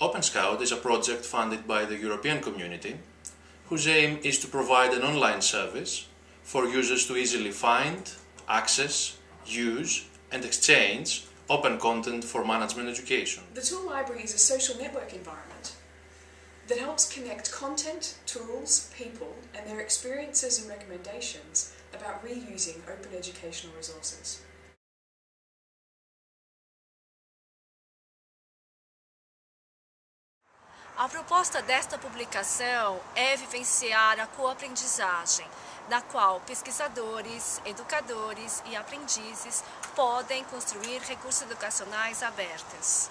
is a project funded by the European Community, whose aim is to provide an online service for users to easily find, access, use, and exchange open content for management education. The Tool Library is a social network environment that helps connect content, tools, people, and their experiences and recommendations about reusing open educational resources. A proposta desta publicação é vivenciar a coaprendizagem, na qual pesquisadores, educadores e aprendizes podem construir recursos educacionais abertos.